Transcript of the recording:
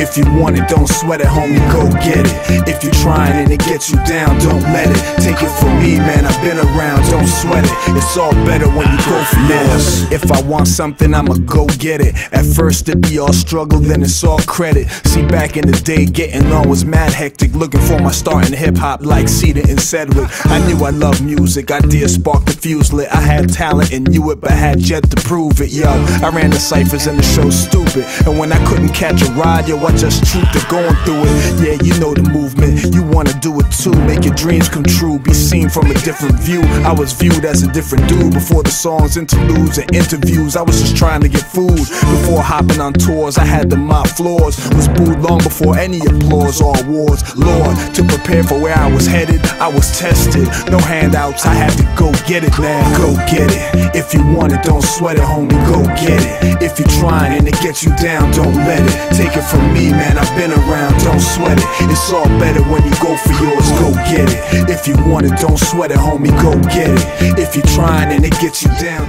If you want you it, you don't sweat it, homie, go get it. If you're and it gets you down, don't let it. Take it from me, man, I've been around, don't sweat it. It's all better when you go for yours. If I want something, I'ma go get it. At first it be all struggle, then it's all credit. See, back in the day, getting on was mad hectic. Looking for my start in hip hop like Cedar and Sedgwick. I knew I loved music, I did spark the fuse lit. I had talent and knew it, but had yet to prove it, yo. I ran the ciphers and the show stupid. And when I couldn't catch a ride, yo, I just trooped to going through it. Yeah, you know the movement, you wanna do it too. Make your dreams come true, be seen from a different view. I was viewed as a different dude before the songs, interludes, and interviews. I was just trying to get food before hopping on tours. I had to mop floors, was booed long before any applause or awards. Lord, to prepare for where I was headed, I was tested. No handouts, I had to go get it, man. Go get it. If you want it, don't sweat it, homie. Go get it. If you're trying and it gets you down, don't let it. Take it from me, man. I've been around, don't sweat it. It's all better when you go for yours. Go get it. If you want it, don't sweat it, homie. Go get it. If you're trying and it gets you down.